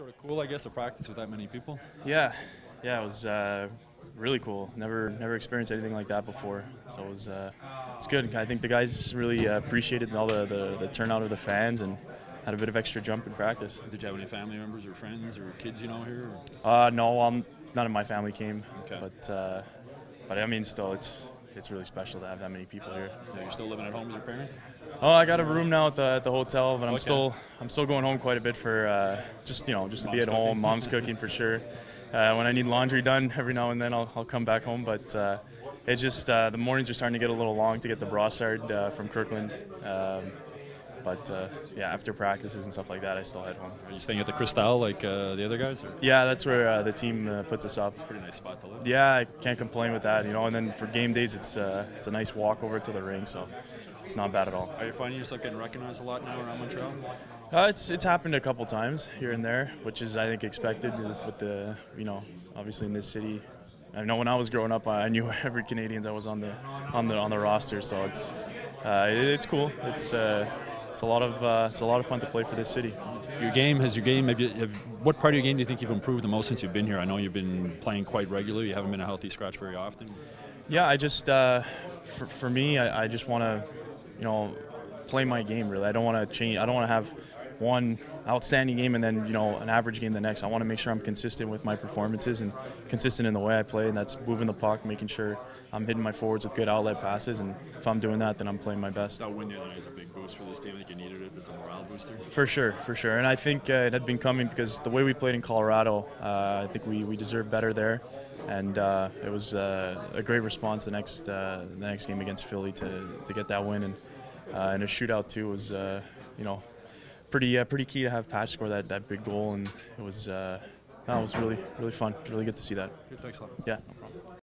sort of cool, I guess, to practice with that many people. Yeah, yeah, it was uh, really cool. Never, never experienced anything like that before. So it was, uh, it's good. I think the guys really uh, appreciated all the, the, the turnout of the fans and had a bit of extra jump in practice. Did you have any family members or friends or kids you know here? Uh, no, um, none of my family came, Okay. but uh, but I mean, still, it's it's really special to have that many people here. Yeah, you're still living at home with your parents? Oh, I got a room now at the, at the hotel, but I'm Okay. still I'm still going home quite a bit for uh, just you know just to be Mom's at home. Mom's cooking for sure. Uh, when I need laundry done, every now and then I'll, I'll come back home. But uh, it's just uh, the mornings are starting to get a little long to get the Brossard uh, from Kirkland. Um, but uh, yeah, after practices and stuff like that, I still head home. Are you staying at the Crystal like uh, the other guys? Or? Yeah, that's where uh, the team uh, puts us up. It's a pretty nice spot to live. Yeah, I can't complain with that, you know. And then for game days, it's uh, it's a nice walk over to the ring, so it's not bad at all. Are you finding yourself getting recognized a lot now around Montreal? Uh, it's it's happened a couple times here and there, which is I think expected with the you know obviously in this city. I know when I was growing up, I knew every Canadien that was on the on the on the roster, so it's uh, it's cool. It's uh, it's a lot of uh, it's a lot of fun to play for this city. Your game has your game. Have you, have, what part of your game do you think you've improved the most since you've been here? I know you've been playing quite regularly. You haven't been a healthy scratch very often. Yeah, I just uh, for, for me, I, I just want to, you know, play my game. Really, I don't want to change. I don't want to have one outstanding game and then you know an average game the next. I want to make sure I'm consistent with my performances and consistent in the way I play, and that's moving the puck, making sure I'm hitting my forwards with good outlet passes. And if I'm doing that, then I'm playing my best. That win the other night is a big boost for this team. I think you needed it as a morale booster. For sure, for sure. And I think uh, it had been coming because the way we played in Colorado, uh, I think we, we deserved better there. And uh, it was uh, a great response the next uh, the next game against Philly to, to get that win. And, uh, and a shootout, too, was, uh, you know, pretty uh, pretty key to have Patch score that, that big goal. And it was, uh, that was really, really fun. Really good to see that. Good, thanks a lot. Yeah, no problem.